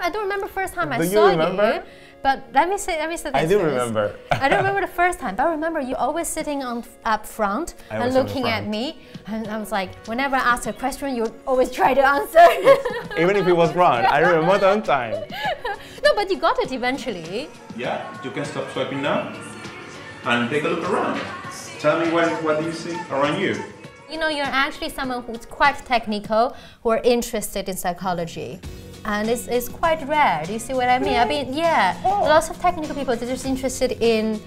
I don't remember first time I Do you saw remember? you. But let me say, let me say this. I do remember. I don't remember the first time, but I remember you always sitting on up front I and was on the looking at me, and I was like, whenever I asked a question, you always try to answer. Even if it was wrong, I remember on time. no, but you got it eventually. Yeah, you can stop swiping now and take a look around. Tell me what, what do you see around you? You know, you're actually someone who's quite technical, who are interested in psychology. And it's, it's quite rare. Do you see what I mean? I mean, yeah, oh. lots of technical people, they're just interested in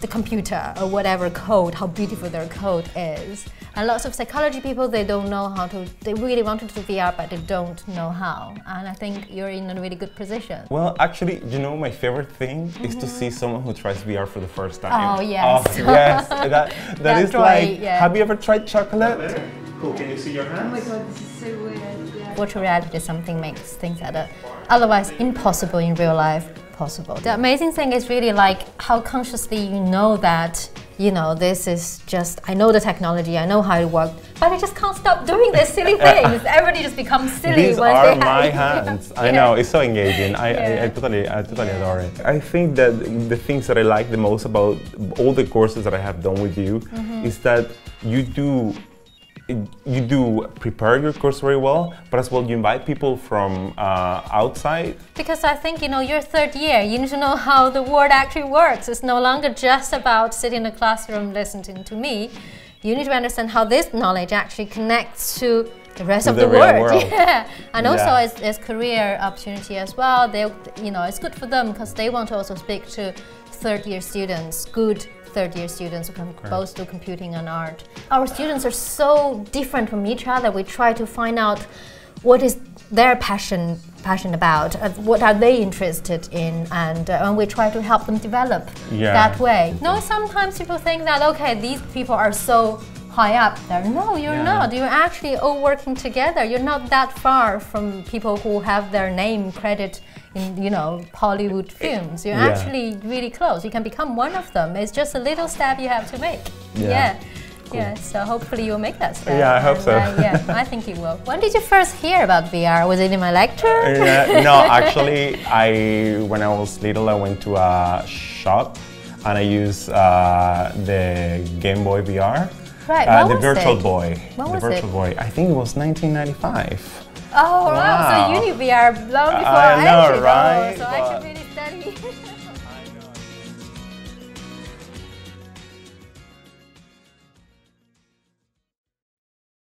the computer or whatever code, how beautiful their code is. And lots of psychology people, they don't know how to, they really want to do VR, but they don't know how. And I think you're in a really good position. Well, actually, you know, my favorite thing is to see mm-hmm. someone who tries VR for the first time. Oh, yes. Oh, yes. That, that That is joy, like, yeah. have you ever tried chocolate? There. Cool, can you see your hands? Oh this is so weird. Yeah. virtual reality is something makes things that are otherwise impossible in real life possible. The amazing thing is really like how consciously you know that you know this is just I know the technology, I know how it works, but I just can't stop doing these silly things. Everybody just becomes silly These are they my hands. I Yeah. know it's so engaging. I, I, I totally, I totally adore it. I think that the things that I like the most about all the courses that I have done with you Mm-hmm. is that you do. You do prepare your course very well, but as well you invite people from uh, outside. Because I think you know your third year, you need to know how the world actually works. It's no longer just about sitting in a classroom listening to me. You need to understand how this knowledge actually connects to the rest To of the the, world. world. Yeah, and also it's, as, as career opportunity as well. They, you know, it's good for them because they want to also speak to third year students, good third year students who can both do computing and art. Our students are so different from each other. We try to find out what is their passion passion about, uh, what are they interested in, and, uh, and we try to help them develop Yeah. that way. No, sometimes people think that okay, these people are so high up there. No, you're Yeah. not. You're actually all working together. You're not that far from people who have their name credit in you know Hollywood films. You're Yeah. actually really close. You can become one of them. It's just a little step you have to make. Yeah. Yeah. Yeah, so hopefully you'll make that step. Yeah, I hope And, so. uh, yeah, I think you will. When did you first hear about VR? Was it in my lecture? Yeah, no, actually, I when I was little, I went to a shop and I used uh, the Game Boy VR. Right, uh, the Virtual it? Boy. When the was Virtual it? Boy. I think it was 1995. Oh, wow. Wow. So uni VR long before I I, know, actually right? know. So I